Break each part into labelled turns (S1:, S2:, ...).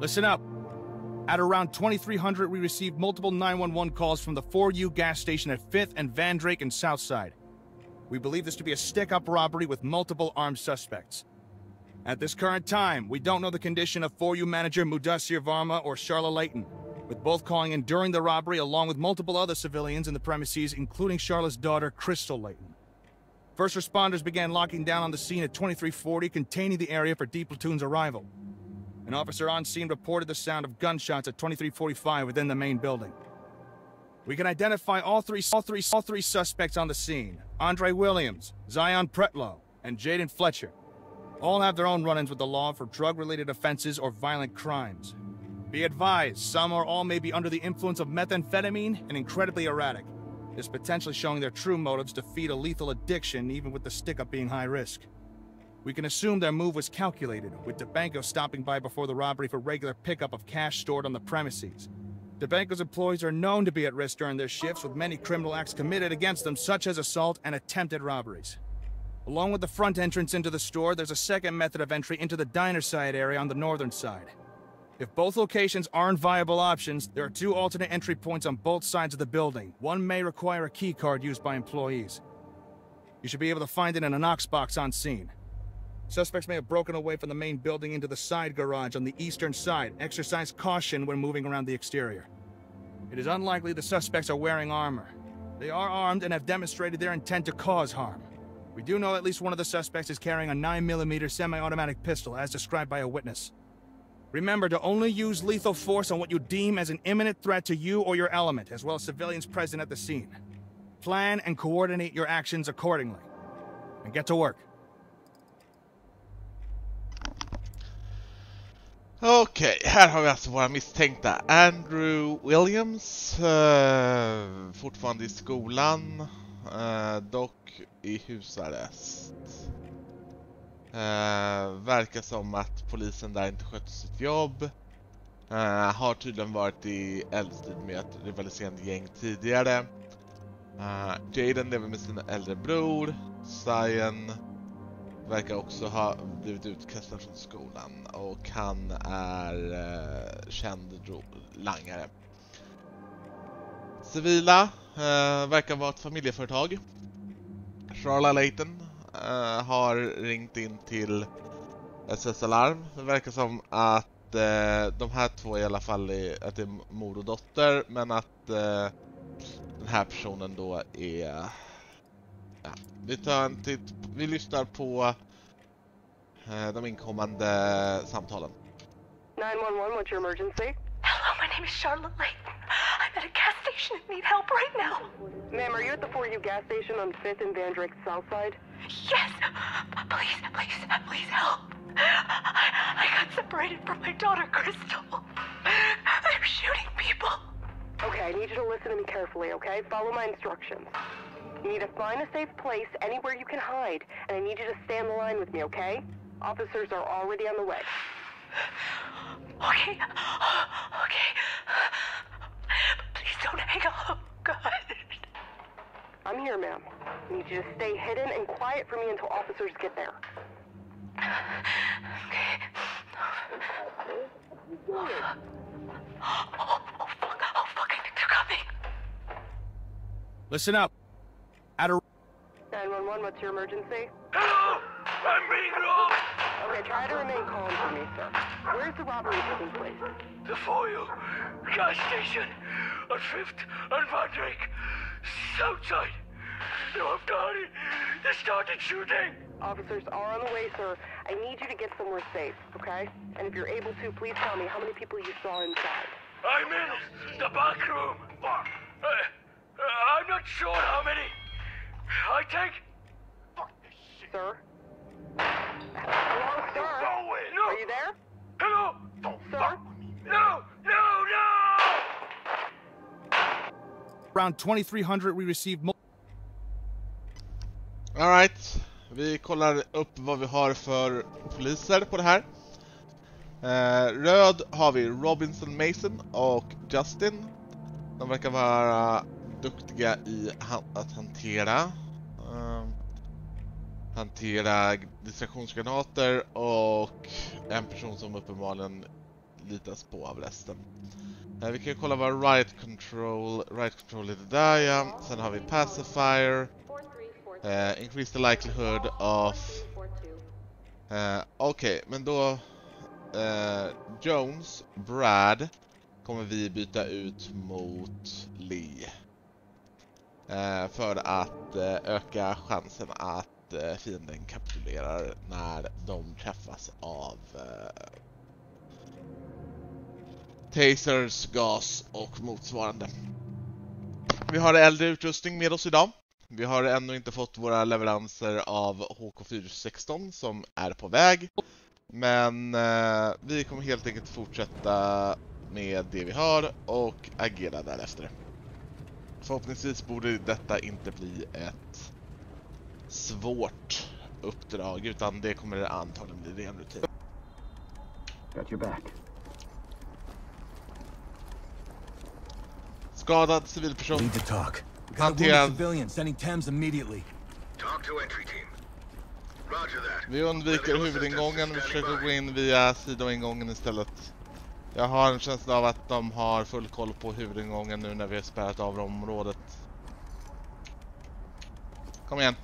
S1: Listen up. At around 2300, we received multiple 911 calls from the 4U gas station at 5th and Van Drake and Southside. We believe this to be a stick-up robbery with multiple armed suspects. At this current time, we don't know the condition of 4U manager Mudassir Varma or Charla Layton, with both calling in during the robbery along with multiple other civilians in the premises, including Charla's daughter, Crystal Layton. First responders began locking down on the scene at 2340, containing the area for D Platoon's arrival. An officer on scene reported the sound of gunshots at 2345 within the main building. We can identify all three, all three, all three suspects on the scene. Andre Williams, Zion Pretlow, and Jaden Fletcher. All have their own run-ins with the law for drug-related offenses or violent crimes. Be advised, some or all may be under the influence of methamphetamine and incredibly erratic. This potentially showing their true motives to feed a lethal addiction even with the stick-up being high risk. We can assume their move was calculated, with DeBanco stopping by before the robbery for regular pickup of cash stored on the premises. DeBanco's employees are known to be at risk during their shifts, with many criminal acts committed against them, such as assault and attempted robberies. Along with the front entrance into the store, there's a second method of entry into the diner side area on the northern side. If both locations aren't viable options, there are two alternate entry points on both sides of the building. One may require a key card used by employees. You should be able to find it in a Knox box on scene. Suspects may have broken away from the main building into the side garage on the eastern side. Exercise caution when moving around the exterior. It is unlikely the suspects are wearing armor. They are armed and have demonstrated their intent to cause harm. We do know at least one of the suspects is carrying a 9mm semi-automatic pistol, as described by a witness. Remember to only use lethal force on what you deem as an imminent threat to you or your element, as well as civilians present at the scene. Plan and coordinate your actions accordingly. And get to work.
S2: Okej, här har vi alltså våra misstänkta. Andrew Williams, eh, fortfarande i skolan, eh, dock i husarrest. Eh, verkar som att polisen där inte skötte sitt jobb. Eh, har tydligen varit i eldstrid med ett rivaliserande gäng tidigare. Eh, Jaden lever med sin äldre bror. Zion verkar också ha blivit utkastad från skolan och han är eh, känd langare. Civila eh, verkar vara ett familjeföretag. Charla Layton eh, har ringt in till SS Alarm. Det verkar som att eh, de här två i alla fall är, att det är mor och dotter men att eh, den här personen då är... Ja, vi tar en titt, vi lyssnar på eh, de inkommande samtalen.
S3: 911, what's your emergency?
S4: Hello, my name is Charlotte Layton. I'm at a gas station and need help right now.
S3: Ma'am, are you at the 4U gas station on 5th and Van Drake South Side?
S4: Yes! Please, please, please help. I, I got separated from my daughter, Crystal. They're shooting people.
S3: Okay, I need you to listen to me carefully, okay? Follow my instructions. You need to find a safe place anywhere you can hide, and I need you to stay on the line with me, okay? Officers are already on the way.
S4: Okay, okay. Please don't hang up, God.
S3: I'm here, ma'am. I need you to stay hidden and quiet for me until officers get there.
S4: Okay. Oh, oh, oh fuck. Oh, fuck. I think they're coming.
S1: Listen up. At a
S3: 911, what's your emergency?
S5: Hello! I'm being robbed!
S3: Okay, try to remain calm for me, sir. Where's the robbery taking place?
S5: The foil gas station on 5th and Van Drake. Southside. No, I've done it. They started shooting.
S3: Officers are on the way, sir. I need you to get somewhere safe, okay? And if you're able to, please tell me how many people you saw inside.
S5: I'm in the back room. Uh, uh, I'm not sure how many. I think.
S3: Sir? Hello, sir?
S5: No.
S3: Are you there?
S5: Hello.
S3: Sir?
S5: No. No. No.
S1: around 2300, we received
S2: Alright, vi kollar upp vad vi har för poliser på det här. Eh, röd har vi Robinson Mason och Justin. De verkar vara duktiga i han att hantera hantera distraktionsgranater och en person som uppenbarligen litas på av resten. Eh, vi kan ju kolla vad right control, right control är det där ja. Sen har vi pacifier. Uh, increase the likelihood of... Uh, Okej, men då... Uh, Jones, Brad kommer vi byta ut mot Lee. Uh, för att öka chansen att eh, fienden kapitulerar när de träffas av eh, tasers, gas och motsvarande. Vi har äldre utrustning med oss idag. Vi har ännu inte fått våra leveranser av HK416 som är på väg. Men eh, vi kommer helt enkelt fortsätta med det vi har och agera därefter. Förhoppningsvis borde detta inte bli ett svårt uppdrag utan det kommer antagligen bli ren rutin.
S6: Got your back.
S2: Skadad civilperson.
S7: Need to talk. We got a
S2: Hanterad.
S7: civilian sending Thames immediately.
S8: Talk to entry team. Roger that.
S2: Vi undviker huvudingången, vi försöker gå in via sidoingången istället. Jag har en känsla av att de har full koll på huvudingången nu när vi har spärrat av området. Kom igen.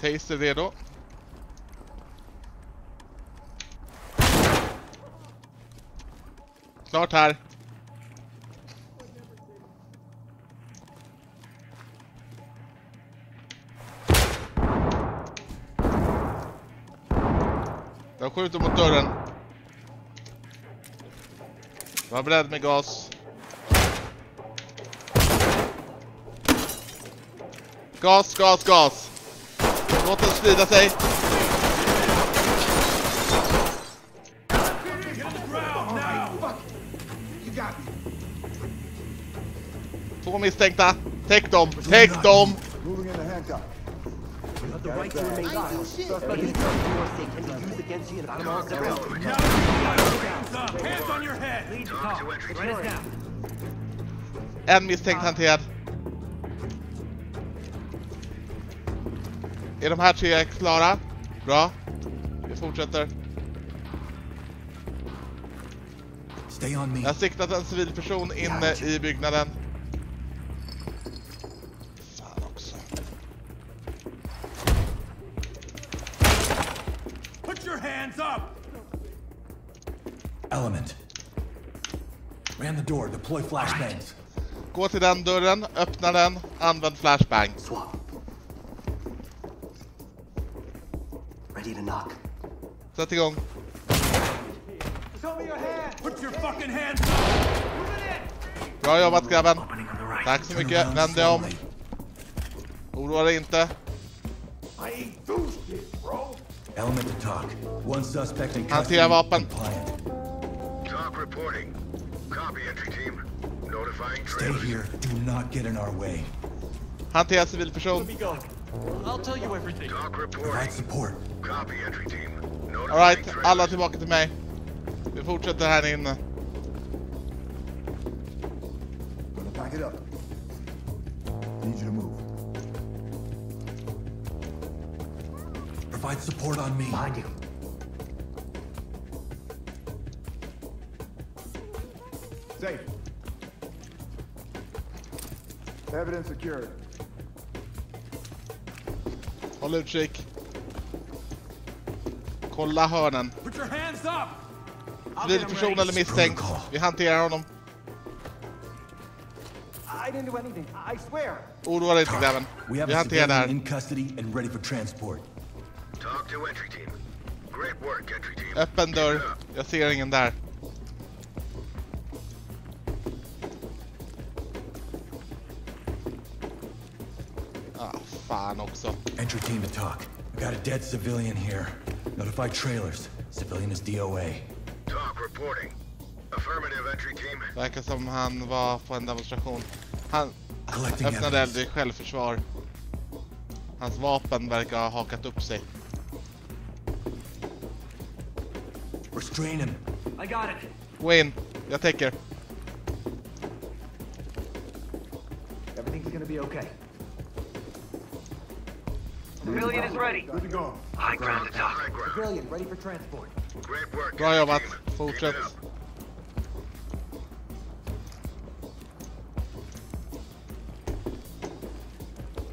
S2: Taser redo. Klart här. Jag skjuter mot dörren. Var beredd med gas. Gas, gas, gas. Låt den sprida sig. Två misstänkta. Täck dem, täck dem! En misstänkt hanterad. Är de här tre klara? Bra. Vi fortsätter.
S7: Stay on me.
S2: Jag har siktat en civilperson inne i byggnaden. Fan också.
S5: Put your hands up!
S7: Element. Ran the door. Deploy flashbangs.
S2: Gå till den dörren, öppna den, använd flashbang.
S9: Swap. Ready to knock.
S2: Sätt igång.
S5: Put your fucking hands up!
S2: Bra jobbat grabben.
S9: Opening on the right.
S2: Tack så
S7: Turn
S2: mycket.
S7: around
S2: Vänd dig om.
S7: slowly.
S2: Oroa dig inte.
S7: Element to talk. One suspect in
S2: Hantera
S7: custody.
S2: vapen.
S7: Compliant.
S8: Talk reporting. Copy entry team. Notifying
S7: Stay
S8: trailers.
S7: here. Do not get in our way.
S2: Hantera civilperson.
S5: I'll tell you everything.
S8: Talk
S7: Provide
S8: reporting.
S7: support.
S8: Copy entry team. Notifying
S2: Alright,
S8: trailers.
S2: alla tillbaka till mig. Vi fortsätter här inne.
S6: Gonna pack it up. Need you to move.
S7: Provide support on me.
S9: Behind you.
S6: Safe. Evidence secured.
S2: Håll utkik. Kolla hörnen.
S5: Put your hands up!
S2: Civilperson eller misstänkt. Vi hanterar honom.
S9: I didn't do anything. I swear.
S2: Oroa dig inte
S7: have
S2: Vi hanterar det här.
S7: in custody and ready for transport.
S8: Talk to entry team. Great work, entry team.
S2: Öppen dörr. Jag ser ingen där. Ah, fan också.
S7: Entry team to talk. We got a dead civilian here. Notify trailers. Civilian is DOA.
S8: Talk reporting. Affirmative entry team.
S2: Verkar som han var på en demonstration. Han
S7: Collecting
S2: öppnade eld
S7: evidence.
S2: i självförsvar. Hans vapen verkar ha hakat upp sig.
S7: Restrain him.
S9: I got it.
S2: Gå in. Jag täcker.
S9: Everything's gonna be okay.
S5: Civilian is ready.
S6: Good to go.
S5: High ground
S8: attack.
S9: Civilian ready for transport.
S8: Great work. Gaia,
S2: Full
S8: check.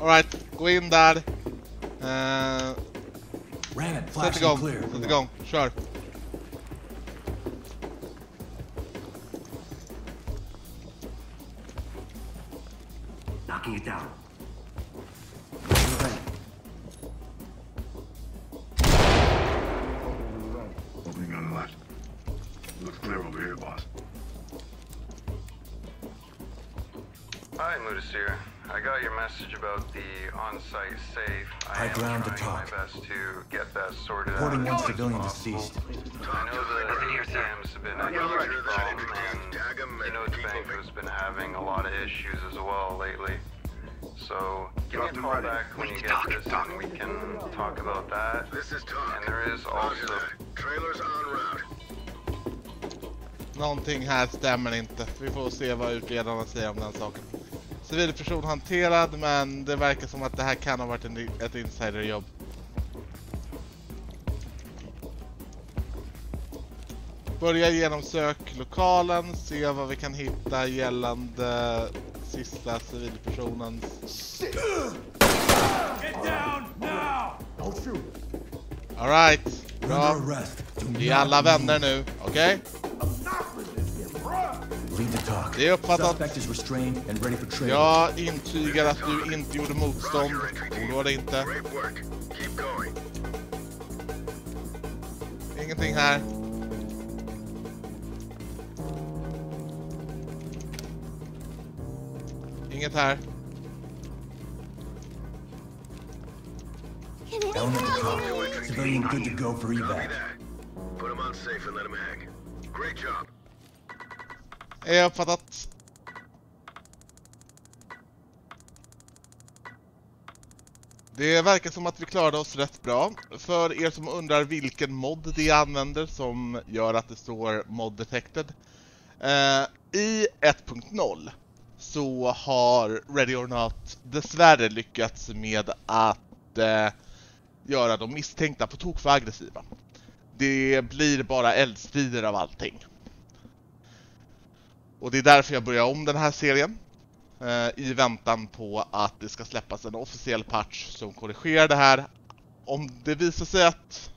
S2: Alright, gå in där.
S7: Uh, clear.
S2: Let it go, kör.
S9: Knocking it down.
S10: Hi, Mudasir. I got your message about the on-site safe. I
S7: High
S10: am
S7: ground to
S10: trying
S7: talk.
S10: my best to get that sorted
S7: Reporting
S10: out.
S7: one
S10: as soon as
S7: civilian deceased.
S10: I know the
S5: Nothing here, sir.
S10: AMs have been a
S8: Yeah, right.
S10: huge problem, and you know
S8: keep
S10: Bank
S8: moving.
S10: has been having a lot of issues as well lately. So give me a
S6: Drop
S10: call back when
S5: We
S10: you
S5: can
S10: get
S5: talk,
S10: this,
S5: talk.
S10: and we can talk about that.
S8: This is talk.
S10: And there is
S8: Roger
S10: also
S8: that. Trailers en route.
S2: Någonting här stämmer inte. Vi får se vad utredarna säger om den saken. Civilperson hanterad, men det verkar som att det här kan ha varit en, ett insiderjobb. Börja genomsök lokalen, se vad vi kan hitta gällande sista civilpersonens...
S6: Don't shoot.
S2: Alright, bra. Vi är alla vänner nu, okej?
S7: Talk.
S2: Det är uppfattat.
S7: Is restrained and ready for training.
S2: Jag intygar att du inte gjorde motstånd. Oroa dig inte.
S8: Great work. Keep going.
S2: Ingenting här. Inget här.
S7: Element to talk. Civilian good to go for evac.
S8: Put him on safe and let him hang. Great job.
S2: Är uppfattat. Det verkar som att vi klarade oss rätt bra. För er som undrar vilken mod det använder som gör att det står mod detected. Eh, I 1.0 så har Ready or Not dessvärre lyckats med att eh, göra de misstänkta på tok för aggressiva. Det blir bara eldstrider av allting. Och det är därför jag börjar om den här serien. Eh, I väntan på att det ska släppas en officiell patch som korrigerar det här. Om det visar sig att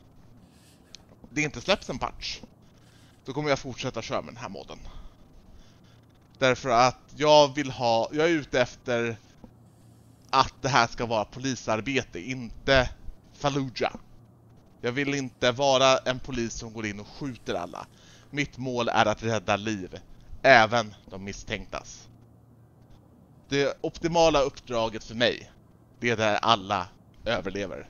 S2: det inte släpps en patch, då kommer jag fortsätta köra med den här modden. Därför att jag vill ha, jag är ute efter att det här ska vara polisarbete, inte Fallujah. Jag vill inte vara en polis som går in och skjuter alla. Mitt mål är att rädda liv, även de misstänktas. Det optimala uppdraget för mig, det är där alla överlever.